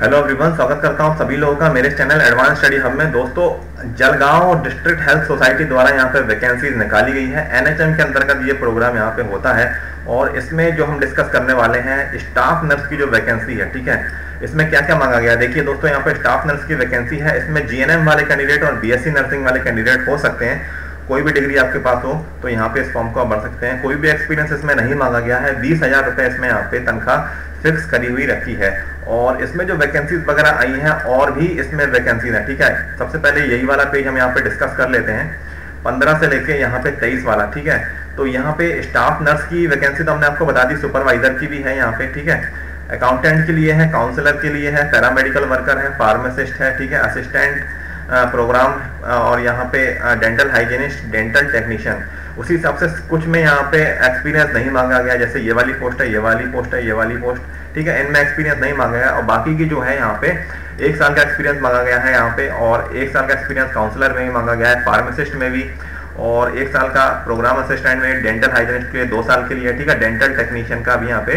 Hello everyone स्वागत करता हूँ सभी लोगों का मेरे चैनल एडवांस स्टडी हब में। दोस्तों, जलगांव डिस्ट्रिक्ट हेल्थ सोसाइटी द्वारा यहाँ पे वैकेंसीज निकाली गई है। एनएचएम के अंतर्गत ये प्रोग्राम यहाँ पे होता है और इसमें जो हम डिस्कस करने वाले हैं स्टाफ नर्स की जो वैकेंसी है, ठीक है? इसमें क्या क्या मांगा गया? देखिए दोस्तों, यहाँ पे स्टाफ नर्स की वैकेंसी है। इसमें जीएनएम वाले कैंडिडेट और बीएससी नर्सिंग वाले कैंडिडेट हो सकते हैं। कोई भी डिग्री आपके पास हो तो यहाँ पे इस फॉर्म को आप भर सकते हैं। कोई भी एक्सपीरियंस इसमें नहीं मांगा गया है। बीस हज़ार रुपए इसमें यहाँ पे तनख्वाह फिक्स करी हुई रखी है। और इसमें जो वैकेंसीज वगैरह आई हैं, और भी इसमें वैकेंसीज हैं, ठीक है? सबसे पहले यही वाला पेज हम यहाँ पे डिस्कस कर लेते हैं। पंद्रह से लेके यहाँ पे तेईस वाला, ठीक है? तो यहाँ पे स्टाफ नर्स की वैकेंसी तो हमने आपको बता दी सुपरवाइजर की भी है यहाँ पे, ठीक है? अकाउंटेंट के लिए है काउंसलर के लिए है पैरामेडिकल वर्कर है फार्मासिस्ट है, ठीक है? असिस्टेंट प्रोग्राम और यहाँ पे डेंटल हाइजीनिस्ट डेंटल टेक्नीशियन उसी हिसाब से कुछ में यहाँ पे एक्सपीरियंस नहीं मांगा गया, जैसे ये वाली पोस्ट है, ये वाली पोस्ट है, ये वाली पोस्ट ठीक है, इनमें एक्सपीरियंस नहीं मांगा गया, और बाकी की जो है यहाँ पे, एक साल का एक्सपीरियंस मांगा गया है यहाँ पे, और एक साल का एक्सपीरियंस काउंसलर में भी मांगा गया है फार्मासिस्ट में भी, और एक साल का प्रोग्राम असिस्टेंट में डेंटल हाइजीनिस्ट के लिए दो साल के लिए। ठीक है डेंटल टेक्नीशियन का भी यहाँ पे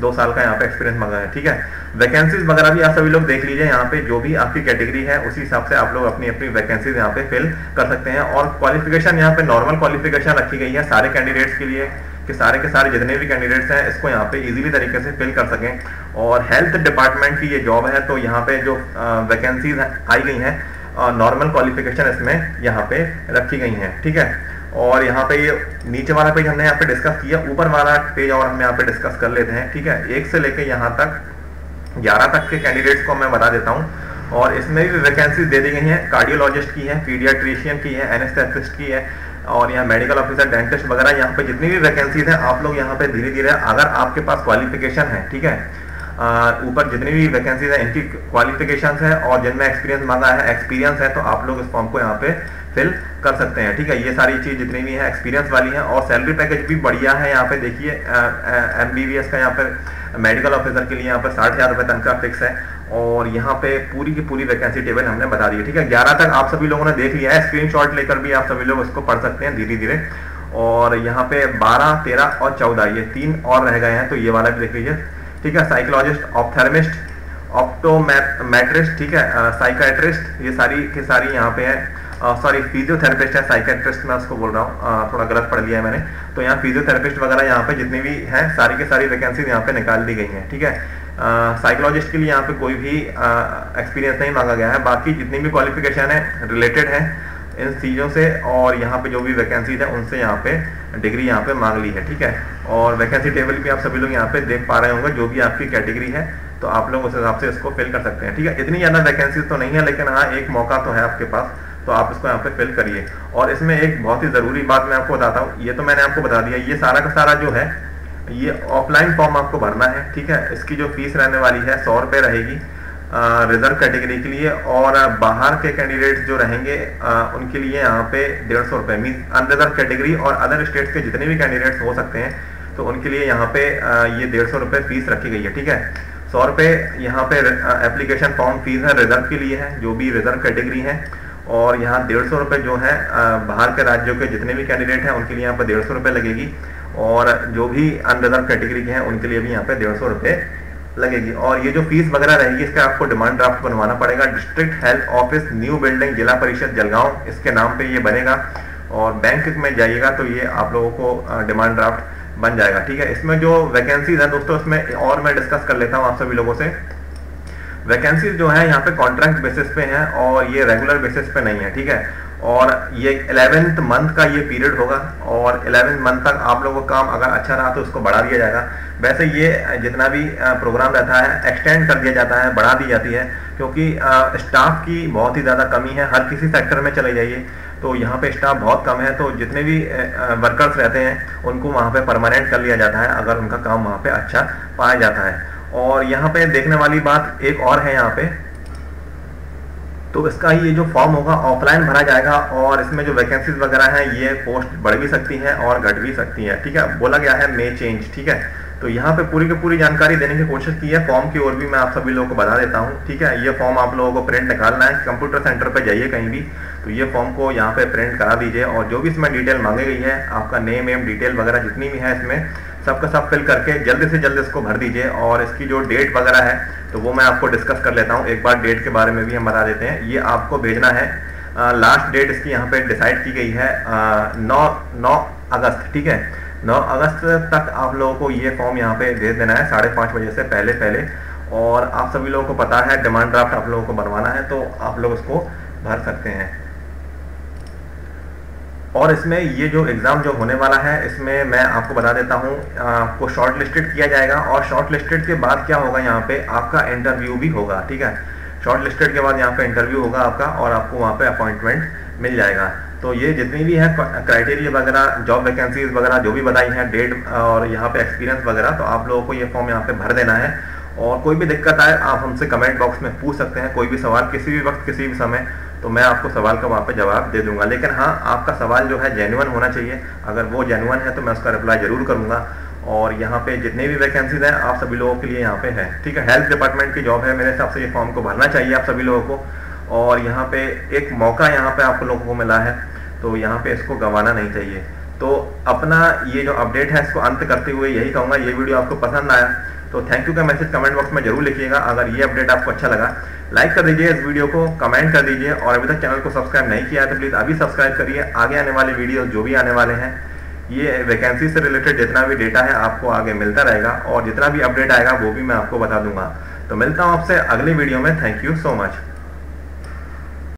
दो साल का यहाँ पे एक्सपीरियंस मांगा है, ठीक है? वैकेंसीज वगैरह भी आप सभी लोग देख लीजिए यहाँ पे, जो भी आपकी कैटेगरी है, उसी हिसाब से आप लोग अपनी अपनी वैकेंसीज यहाँ पे फिल कर सकते हैं। और क्वालिफिकेशन यहाँ पे नॉर्मल क्वालिफिकेशन रखी गई है सारे कैंडिडेट्स के लिए, कि सारे के सारे जितने भी कैंडिडेट्स हैं, इसको यहाँ पे इजीली तरीके से फिल कर सकें। और हेल्थ डिपार्टमेंट की ये जॉब है तो यहाँ पे जो वैकेंसीज आई गई हैं नॉर्मल क्वालिफिकेशन इसमें यहाँ पे रखी गई हैं, ठीक है? और यहाँ पे ये नीचे वाला पेज हमने यहाँ पे डिस्कस किया, ऊपर वाला पेज और हम यहाँ पे डिस्कस कर लेते हैं, ठीक है? एक से लेके यहाँ तक, ग्यारह तक के कैंडिडेट्स को मैं बता देता हूँ। और इसमें भी वैकेंसी दे दी गई हैं कार्डियोलॉजिस्ट की है पीडियाट्रिशियन की है एनेस्थेटिस्ट की है, और यहाँ मेडिकल ऑफिसर डेंटिस्ट वगैरह यहाँ पे जितनी भी वैकेंसीज हैं, आप लोग यहाँ पे धीरे धीरे अगर आपके पास क्वालिफिकेशन है, ठीक है ऊपर जितनी भी वैकेंसीज है, इनकी क्वालिफिकेशन है और जिनमें एक्सपीरियंस मांगा है एक्सपीरियंस है तो आप लोग इस फॉर्म को यहाँ पे फिल कर सकते हैं, ठीक है? ये सारी चीज़ जितनी भी है एक्सपीरियंस वाली है और सैलरी पैकेज भी बढ़िया है यहाँ पे। देखिए एमबीबीएस का यहाँ पे मेडिकल ऑफिसर के लिए यहाँ पे साठ हज़ार रुपए तनख्वाह फिक्स है और यहाँ पे पूरी की पूरी वैकेंसी टेबल हमने बता दी है, ठीक है? ग्यारह तक आप सभी लोगों ने देख लिया है स्क्रीन लेकर भी आप सभी लोग इसको पढ़ सकते हैं धीरे धीरे और यहाँ पे बारह, तेरह और चौदह, ये तीन और रह गए हैं तो ये वाला भी देख लीजिए। ठीक है साइकोलॉजिस्ट ऑप्थर्मिस्ट ऑप्टोमेट्रिस्ट ठीक है साइकाट्रिस्ट ये सारी की सारी यहाँ पे है। सॉरी फिजियोथेरेपिस्ट है साइकेट्रिस्ट मैं उसको बोल रहा हूँ। थोड़ा गलत पढ़ लिया है मैंने। तो यहाँ फिजियोथेरेपिस्ट वगैरह यहाँ पे जितनी भी हैं, सारी के सारी वैकेंसीज यहाँ पे निकाल दी गई हैं, ठीक है। साइकोलॉजिस्ट के लिए यहाँ पे कोई भी एक्सपीरियंस नहीं मांगा गया है। बाकी जितनी भी क्वालिफिकेशन है रिलेटेड है इन चीज़ों से और यहाँ पे जो भी वैकेंसीज है, उनसे यहाँ पे डिग्री यहाँ पे मांग ली है, ठीक है? और वैकेंसी टेबल भी आप सभी लोग यहाँ पे देख पा रहे होंगे, जो भी आपकी कैटेगरी है तो आप लोग उस हिसाब से इसको फिल कर सकते हैं, ठीक है? इतनी ज़्यादा वैकेंसीज तो नहीं है, लेकिन हाँ एक मौका तो है आपके पास तो आप इसको यहाँ पे फिल करिए। और इसमें एक बहुत ही ज़रूरी बात मैं आपको बताता हूँ, ये तो मैंने आपको बता दिया, ये सारा का सारा जो है, ये ऑफलाइन फॉर्म आपको भरना है, ठीक है? इसकी जो फ़ीस रहने वाली है, सौ रुपये रहेगी। रिज़र्व कैटेगरी के लिए और बाहर के कैंडिडेट जो रहेंगे उनके लिए यहाँ पे डेढ़ सौ रुपये मीन अनरिजर्व कैटेगरी और अदर स्टेट्स के जितने भी कैंडिडेट्स हो सकते हैं तो उनके लिए यहाँ पे ये डेढ़ सौ रुपये फ़ीस रखी गई है, ठीक है? सौ रुपये यहाँ पे एप्लीकेशन फॉर्म फ़ीस है रिज़र्व के लिए है, जो भी रिज़र्व कैटेगरी है, और यहाँ डेढ़ सौ रुपये जो है बाहर के राज्यों के जितने भी कैंडिडेट हैं, उनके लिए यहाँ पर डेढ़ सौ रुपये लगेगी, और जो भी अनरिजर्व कैटेगरी के हैं, उनके लिए भी यहाँ पे डेढ़ सौ रुपये लगेगी। और ये जो फ़ीस वगैरह रहेगी, इसका आपको डिमांड ड्राफ्ट बनवाना पड़ेगा। District health office new building जिला परिषद, जलगांव, इसके नाम पे ये बनेगा। और बैंक में जाइएगा तो ये आप लोगों को डिमांड ड्राफ्ट बन जाएगा। ठीक है, इसमें जो वैकेंसीज है दोस्तों, इसमें और मैं डिस्कस कर लेता हूँ आप सभी लोगों से। वैकेंसीज जो है, यहाँ पे कॉन्ट्रैक्ट बेसिस पे हैं और ये रेगुलर बेसिस पे नहीं है। ठीक है और ये इलेवेंथ मंथ का ये पीरियड होगा और इलेवेंथ मंथ तक आप लोगों का काम अगर अच्छा रहा तो उसको बढ़ा दिया जाएगा। वैसे ये जितना भी प्रोग्राम रहता है एक्सटेंड कर दिया जाता है, बढ़ा दी जाती है, क्योंकि स्टाफ की बहुत ही ज़्यादा कमी है, हर किसी सेक्टर में चले जाइए तो यहाँ पे स्टाफ बहुत कम है तो जितने भी वर्कर्स रहते हैं, उनको वहाँ पे परमानेंट कर लिया जाता है, अगर उनका काम वहाँ पे अच्छा पाया जाता है। और यहाँ पे देखने वाली बात एक और है यहाँ पे तो इसका ये जो फॉर्म होगा ऑफलाइन भरा जाएगा और इसमें जो वैकेंसीज वगैरह हैं, ये पोस्ट बढ़ भी सकती हैं और घट भी सकती हैं, ठीक है? बोला गया है मे चेंज ठीक है? तो यहाँ पे पूरी की पूरी जानकारी देने की कोशिश की है। फॉर्म की ओर भी मैं आप सभी लोगों को बता देता हूँ, ठीक है? ये फॉर्म आप लोगों को प्रिंट निकालना है। कंप्यूटर सेंटर पे जाइए कहीं भी तो ये फॉर्म को यहाँ पे प्रिंट करा दीजिए और जो भी इसमें डिटेल मांगी गई है, आपका नेम एम डिटेल वगैरह जितनी भी है इसमें सबका सब फिल करके जल्दी से जल्दी इसको भर दीजिए और इसकी जो डेट वगैरह है तो वो मैं आपको डिस्कस कर लेता हूँ। एक बार डेट के बारे में भी हम बता देते हैं। ये आपको भेजना है। लास्ट डेट इसकी यहाँ पे डिसाइड की गई है। नौ नौ अगस्त, ठीक है? नौ अगस्त तक आप लोगों को ये फॉर्म यहाँ पे भेज देना है, साढ़े पाँच बजे से पहले पहले। और आप सभी लोगों को पता है डिमांड ड्राफ्ट आप लोगों को बनवाना है तो आप लोग उसको भर सकते हैं। और इसमें ये जो एग्ज़ाम जो होने वाला है, इसमें मैं आपको बता देता हूँ आपको शॉर्ट लिस्टेड किया जाएगा और शॉर्ट लिस्टेड के बाद क्या होगा यहाँ पे, आपका इंटरव्यू भी होगा, ठीक है? शॉर्ट लिस्टेड के बाद यहाँ पे इंटरव्यू होगा आपका और आपको वहाँ पे अपॉइंटमेंट मिल जाएगा। तो ये जितनी भी है क्राइटेरिया वगैरह जॉब वैकेंसीज वगैरह जो भी बताई हैं डेट और यहाँ पे एक्सपीरियंस वगैरह तो आप लोगों को ये फॉर्म यहाँ पे भर देना है। और कोई भी दिक्कत आए, आप हमसे कमेंट बॉक्स में पूछ सकते हैं, कोई भी सवाल किसी भी वक्त, किसी भी समय तो मैं आपको सवाल का वहाँ पर जवाब दे दूँगा। लेकिन हाँ आपका सवाल जो है जेनुअन होना चाहिए। अगर वो जेनुअन है तो मैं उसका रिप्लाई ज़रूर करूँगा। और यहाँ पे जितने भी वैकेंसीज हैं, आप सभी लोगों के लिए यहाँ पे है। ठीक है हेल्थ डिपार्टमेंट की जॉब है मेरे हिसाब से, ये फॉर्म को भरना चाहिए आप सभी लोगों को। और यहाँ पे एक मौका यहाँ पे आप लोगों को मिला है। तो यहाँ पे इसको गंवाना नहीं चाहिए। तो अपना ये जो अपडेट है, इसको अंत करते हुए यही कहूँगा, ये वीडियो आपको पसंद आया तो थैंक यू का मैसेज कमेंट बॉक्स में ज़रूर लिखिएगा, अगर ये अपडेट आपको अच्छा लगा। लाइक कर दीजिए इस वीडियो को कमेंट कर दीजिए, और अभी तक चैनल को सब्सक्राइब नहीं किया है तो प्लीज़ अभी सब्सक्राइब करिए। आगे आने वाले वीडियो जो भी आने वाले हैं, ये वैकेंसी से रिलेटेड जितना भी डेटा है, आपको आगे मिलता रहेगा, और जितना भी अपडेट आएगा, वो भी मैं आपको बता दूँगा। तो मिलता हूँ आपसे अगले वीडियो में। Thank you so much